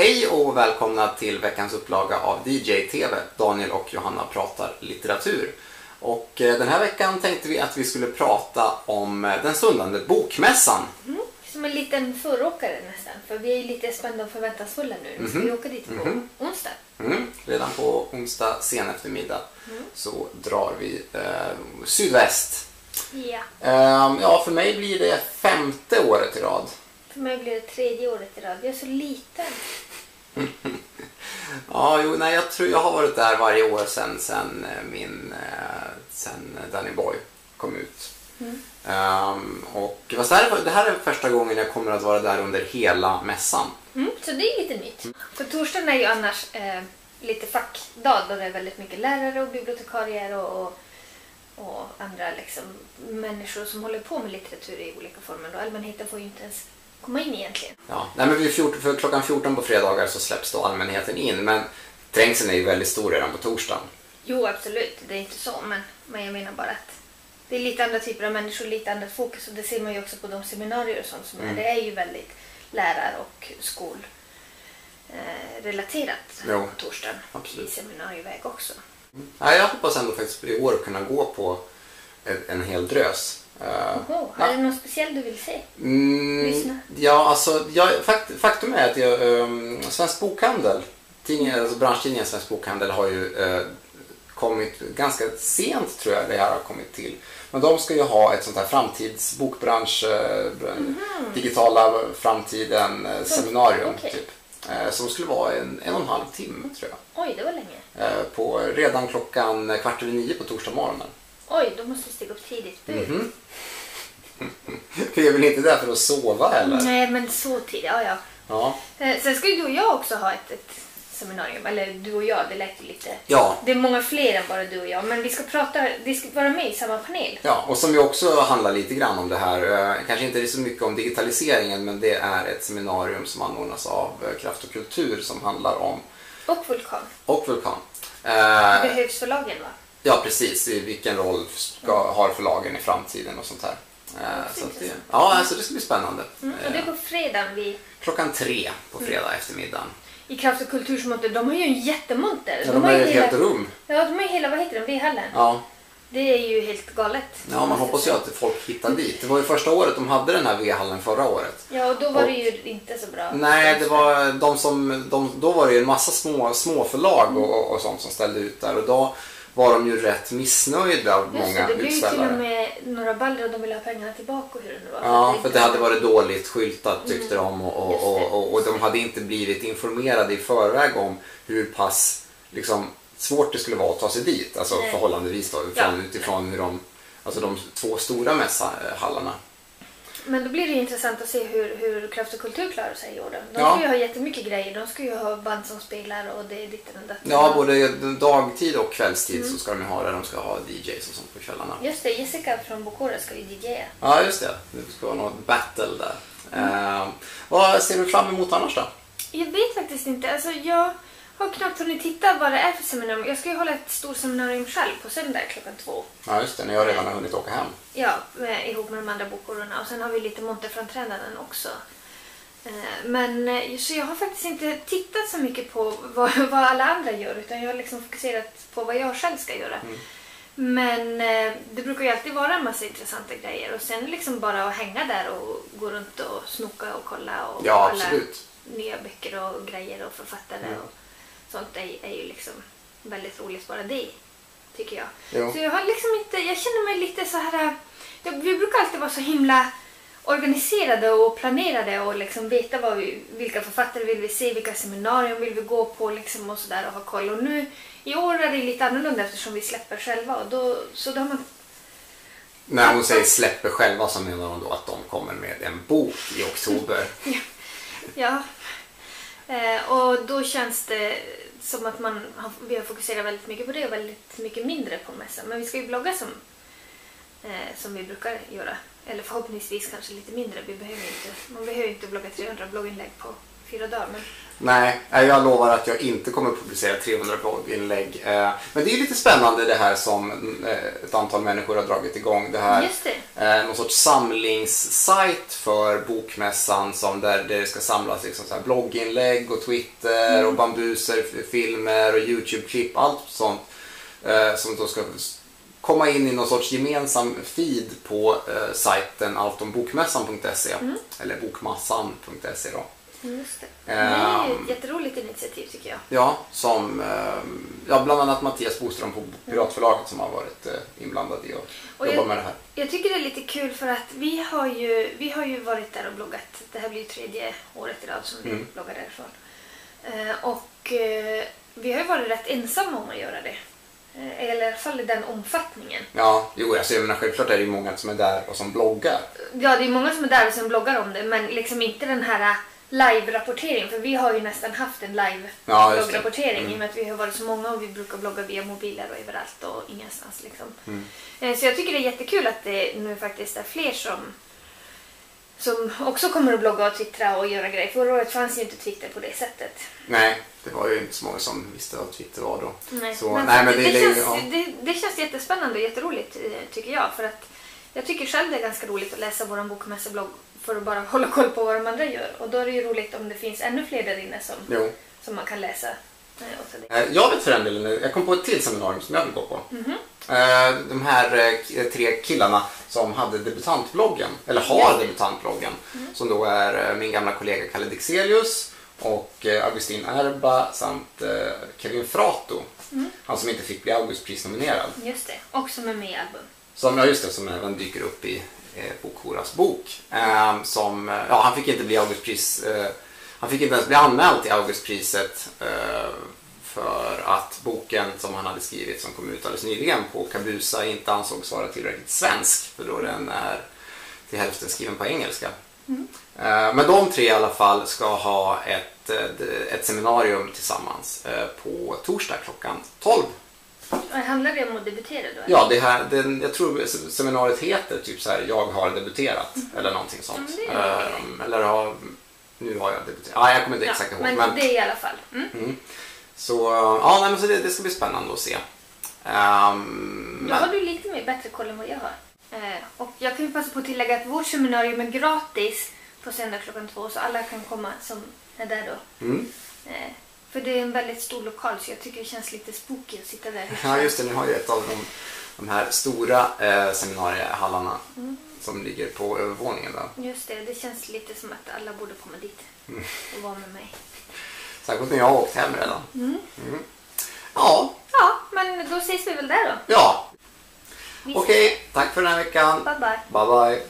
Hej och välkomna till veckans upplaga av DJ-TV. Daniel och Johanna pratar litteratur. Och eh, den här veckan tänkte vi att vi skulle prata om eh, den stundande bokmässan. Mm, som en liten föråkare nästan. För vi är ju lite spända och förväntansfulla nu. Nu ska Mhm. vi åka dit på Mhm. onsdag. Mm, redan på onsdag sen eftermiddag så drar vi eh, sydväst. Ja. Eh, ja, för mig blir det femte året i rad. För mig blir det tredje året i rad. Jag är så liten. Ja, jo, nej, jag tror jag har varit där varje år sen, sen eh, min eh, sen Danny Boy kom ut. Mm. Ehm, och det, här, är- det här är första gången jag kommer att vara där under hela mässan. Mm, så det är lite nytt. För torsdagen är ju annars eh, lite fackdag då det är väldigt mycket lärare och bibliotekarier och, och, och andra liksom, människor som håller på med litteratur i olika former. Allmänheten får ju inte ens komma in egentligen. Ja, nej, men vid 14, för klockan 14 på fredagar så släpps då allmänheten in. Men trängseln är ju väldigt stor redan på torsdagen. Jo, absolut. Det är inte så. Men, men jag menar bara att det är lite andra typer av människor, lite annat fokus. Och det ser man ju också på de seminarier och sånt som är. Mm. Det är ju väldigt lärar och skol eh, på torsdagen absolut. i seminarieväg också. Nej, jag hoppas ändå faktiskt i år kunna gå på en, en hel drös. Oho, ja. Är det något speciellt du vill se? Mm, Lyssna. ja, alltså, jag, fakt, faktum är att jag, um, Svensk Bokhandel, tidningen, alltså branschtidningen Svensk Bokhandel har ju eh, kommit ganska sent tror jag det här har kommit till. Men de ska ju ha ett sånt här framtidsbokbransch, eh, digitala framtiden eh, seminarium okej. typ. Som skulle vara en, en och en halv timme tror jag. Oj, det var länge. På, redan klockan kvart över nio på torsdag morgonen. Oj, då måste vi stiga upp tidigt. Bu. Mhm. För jag är väl inte där för att sova eller? Nej, men så tidigt. Ja, ja. Ja. Eh, Sen ska ju du och jag också ha ett, ett seminarium. Eller du och jag, det lät ju lite... Ja, Det är många fler än bara du och jag. Men vi ska prata, vi ska vara med i samma panel. Ja, och som ju också handlar lite grann om det här. eh, Kanske inte så mycket om digitaliseringen men det är ett seminarium som anordnas av eh, Kraft och kultur som handlar om Och Vulkan. och Vulkan. Det Eh, behövs förlagen va? Ja, precis. I vilken roll ska, har förlagen i framtiden och sånt här. Eh, så det, ja, alltså det ska bli spännande. Mm, och det är på fredag vi Klockan tre på fredag eftermiddag. i Kraft och kultursmonter, de har ju en jättemonter. Ja, de har ju ett hela, helt rum. Ja, de har ju hela, vad heter den, V-hallen. Ja, Det är ju helt galet. ja, man hoppas ju att folk hittar dit. Det var ju första året de hade den här V-hallen förra året. Ja, och då var Och- det ju inte så bra. Nej, det var de som, de, då var det ju en massa små, små förlag och, och sånt som ställde ut där och då var de ju rätt missnöjda Just många det, det blev ju till och med några baller och de ville ha pengarna tillbaka hur det var. Ja, för det hade var- varit dåligt skyltat tyckte de och, och, och, och, och de hade inte blivit informerade i förväg om hur pass liksom, svårt det skulle vara att ta sig dit. Alltså Nej. förhållandevis då, Ja. utifrån, utifrån hur de, alltså de två stora mässahallarna. Men då blir det intressant att se hur, hur Kraft och kultur klarar sig i år. då. De Ja. ska ju ha jättemycket grejer. De ska ju ha band som spelar och det är ditt och datten. Ja, både dagtid och kvällstid Mm. så ska de ju ha det. De ska ha DJs och sånt på kvällarna. Just det, Jessica från Bokora ska ju DJa. Ja, just det. Det ska vara något battle där. Eh, vad ser du fram emot annars då? Jag vet faktiskt inte. Alltså, jag har knappt hunnit titta vad det är för seminarium. Jag ska ju hålla ett stort seminarium själv på söndag klockan två. Ja, just det. När jag redan har hunnit åka hem. Ja, med, ihop med de andra bokorna. Och sen har vi lite monterframträdanden också. Eh, Men eh, så jag har faktiskt inte tittat så mycket på vad, vad alla andra gör utan jag har liksom fokuserat på vad jag själv ska göra. Mm. Men eh, det brukar ju alltid vara en massa intressanta grejer och sen liksom bara att hänga där och gå runt och snoka och kolla och Ja, alla absolut. nya böcker och grejer och författare Mm. och sånt är, är ju liksom väldigt roligt bara det tycker jag. Jo. Så jag har liksom inte, jag känner mig lite så här. Jag, vi brukar alltid vara så himla organiserade och planerade och liksom veta vad vi, vilka författare vill vi se, vilka seminarium vill vi gå på liksom och sådär och ha koll. Och nu i år är det lite annorlunda eftersom vi släpper själva och då, så då har man När hon säger släpper själva så menar hon då att de kommer med en bok i oktober. Ja. Eh, och då känns det som att man har, vi har fokuserat väldigt mycket på det och väldigt mycket mindre på mässan. Men vi ska ju blogga som, eh, som vi brukar göra. Eller förhoppningsvis kanske lite mindre. Vi behöver inte, man behöver inte blogga 300 blogginlägg på fyra dagar. Men Nej, jag lovar att jag inte kommer publicera 300 blogginlägg. Eh, Men det är lite spännande det här som eh, ett antal människor har dragit igång. Det här, just det. eh, någon sorts samlingssajt för bokmässan som där det ska samlas liksom så här blogginlägg och Twitter Mm. och bambuser, f- filmer och YouTube-klipp, allt sånt som då ska komma in i någon sorts gemensam feed på sajten alltombokmässan.se Mm. eller bokmassan.se då. Just det. Är ju Ehm. ett jätteroligt initiativ tycker jag. Ja, som eh, ja, bland annat Mattias Boström på Piratförlaget som har varit eh, inblandad i Och jobba jag- med det här. Jag tycker det är lite kul för att vi har ju, vi har ju varit där och bloggat. Det här blir ju tredje året i rad som vi Mm. bloggar därifrån. Eh, och eh, vi har ju varit rätt ensamma om att göra det. Eh, eller i alla fall i den omfattningen. Ja, jo, alltså, jag menar, självklart är det ju många som är där och som bloggar. Ja, det är många som är där och som bloggar om det men liksom inte den här live-rapportering för vi har ju nästan haft en Ja, live-bloggrapportering Mm. i och med att vi har varit så många och vi brukar blogga via mobiler och överallt och ingenstans liksom. Mm. Eh, Så jag tycker det är jättekul att det nu faktiskt är fler som som också kommer att blogga och twittra och göra grejer. Förra året fanns ju inte Twitter på det sättet. Nej, det var ju inte så många som visste vad Twitter var då. Nej, Så, men, nej, men det, det, det, är ju- känns, ja. det, det känns jättespännande och jätteroligt eh, tycker jag. För att jag tycker själv det är ganska roligt att läsa vår bokmässeblogg för att bara hålla koll på vad de andra gör. Och då är det ju roligt om det finns ännu fler där inne som, Jo. som man kan läsa. eh, Jag vet för den delen, jag kom på ett till seminarium som jag vill gå på. Mhm. Eh, De här eh, tre killarna som hade debutantbloggen, eller har det. debutantbloggen, Mm. som då är min gamla kollega Kalle Dixelius och Augustin Erba samt Kevin Frato. Mm. Han som inte fick bli Augustprisnominerad. Just det. Och som är med i album. Som, ja just det, som även dyker upp i eh, Bokhoras bok. Eh, som, ja, han fick inte bli Augustpris, eh, han fick inte ens bli anmäld till Augustpriset för att boken som han hade skrivit som kom ut alldeles nyligen på Kabusa inte ansågs vara tillräckligt svensk för då den är till hälften skriven på engelska. Eh, Men de tre i alla fall ska ha ett, ett seminarium tillsammans på torsdag klockan 12 Och Handlar det om att debutera då? Ja, det här, den, jag tror seminariet heter typ så här, jag har debuterat eller någonting sånt. Mm, det eller har, nu har jag debuterat. Ja, jag kommer inte exakt ihåg. men, Men, det är i alla fall. Mm. mm. Så, ja, nej, men så det, det ska bli spännande att se. Ehm, Då har du lite mer bättre koll än vad jag har. Eh, och jag kan ju passa på att tillägga att vårt seminarium är gratis på söndag klockan två så alla kan komma som är där då. mm. Eh, för det är en väldigt stor lokal så jag tycker det känns lite spooky att sitta där. Ja, just det, ni har ju ett av de, de här stora eh, seminariehallarna Mm. som ligger på övervåningen där. Just det, det känns lite som att alla borde komma dit Mm. och vara med mig. Särskilt när jag har åkt hem redan. Mm. Mm. Ja, Ja, men då ses vi väl där då. ja. Okej, tack för den här veckan. Bye bye. Bye bye.